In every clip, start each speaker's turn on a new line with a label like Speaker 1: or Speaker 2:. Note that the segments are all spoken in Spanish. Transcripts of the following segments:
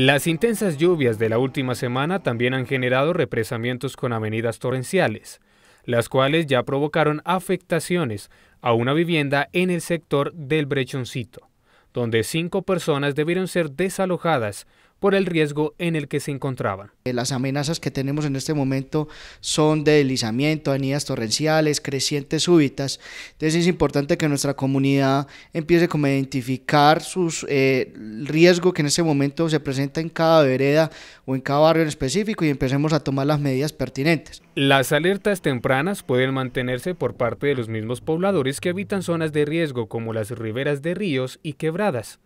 Speaker 1: Las intensas lluvias de la última semana también han generado represamientos con avenidas torrenciales, las cuales ya provocaron afectaciones a una vivienda en el sector del Brechoncito, donde cinco personas debieron ser desalojadas por el riesgo en el que se encontraban.
Speaker 2: Eh, las amenazas que tenemos en este momento son de deslizamiento, avenidas torrenciales, crecientes súbitas. Entonces es importante que nuestra comunidad empiece como a identificar sus eh, riesgo que en este momento se presenta en cada vereda o en cada barrio en específico y empecemos a tomar las medidas pertinentes.
Speaker 1: Las alertas tempranas pueden mantenerse por parte de los mismos pobladores que habitan zonas de riesgo como las riberas de ríos y quebradas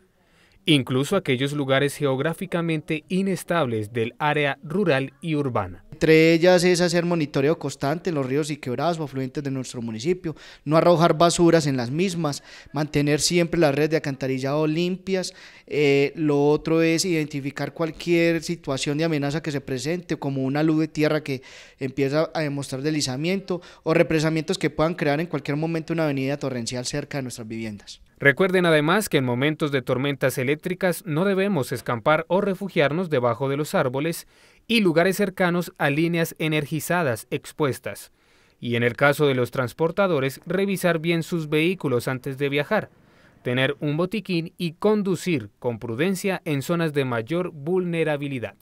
Speaker 1: incluso aquellos lugares geográficamente inestables del área rural y urbana.
Speaker 2: Entre ellas es hacer monitoreo constante en los ríos y quebradas o afluentes de nuestro municipio, no arrojar basuras en las mismas, mantener siempre las redes de alcantarillado limpias. Eh, lo otro es identificar cualquier situación de amenaza que se presente, como una luz de tierra que empieza a demostrar deslizamiento o represamientos que puedan crear en cualquier momento una avenida torrencial cerca de nuestras viviendas.
Speaker 1: Recuerden además que en momentos de tormentas eléctricas no debemos escampar o refugiarnos debajo de los árboles y lugares cercanos a líneas energizadas expuestas. Y en el caso de los transportadores, revisar bien sus vehículos antes de viajar, tener un botiquín y conducir con prudencia en zonas de mayor vulnerabilidad.